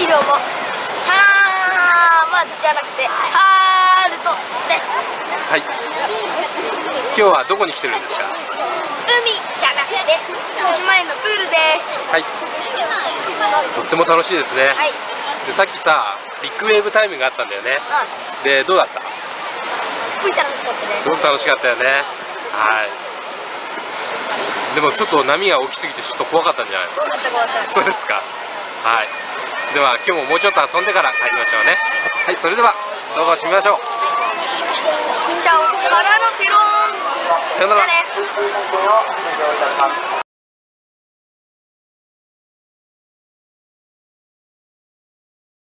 はいどうも。はーまじゃなくてハールトです。はい。今日はどこに来てるんですか？海じゃなくて豊島園のプールです。はい。とっても楽しいですね、はい。でさっきさビッグウェーブタイムがあったんだよね。うん。でどうだった？すっごい楽しかったね。すごく楽しかったよね。はい。でもちょっと波が大きすぎてちょっと怖かったんじゃない怖かった怖かった。そうですか。はいでは今日ももうちょっと遊んでから帰りましょうね。はいそれでは動画を締めましょう。チャオからのテローン。さよなら